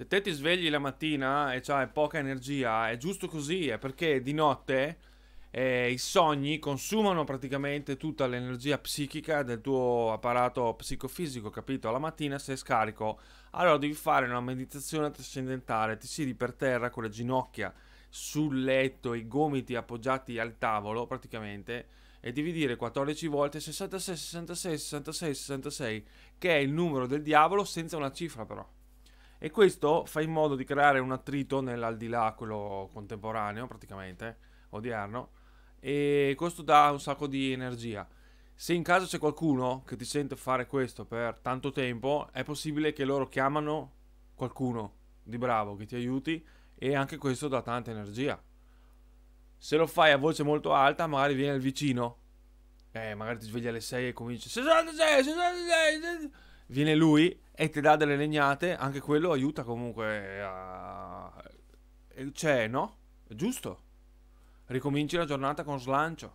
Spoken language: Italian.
Se te ti svegli la mattina e hai poca energia, è giusto così, è perché di notte eh, i sogni consumano praticamente tutta l'energia psichica del tuo apparato psicofisico, capito? La mattina sei scarico, allora devi fare una meditazione trascendentale, ti siedi per terra con le ginocchia sul letto, i gomiti appoggiati al tavolo praticamente e devi dire 14 volte 66, 66, 66, 66, che è il numero del diavolo senza una cifra però. E questo fa in modo di creare un attrito nell'aldilà, quello contemporaneo praticamente, odierno, e questo dà un sacco di energia. Se in caso c'è qualcuno che ti sente fare questo per tanto tempo, è possibile che loro chiamano qualcuno di bravo che ti aiuti e anche questo dà tanta energia. Se lo fai a voce molto alta, magari viene il vicino, eh, magari ti svegli alle 6 e cominci 66, 66, viene lui e ti dà delle legnate, anche quello aiuta comunque a... C'è, no? È giusto. Ricominci la giornata con slancio.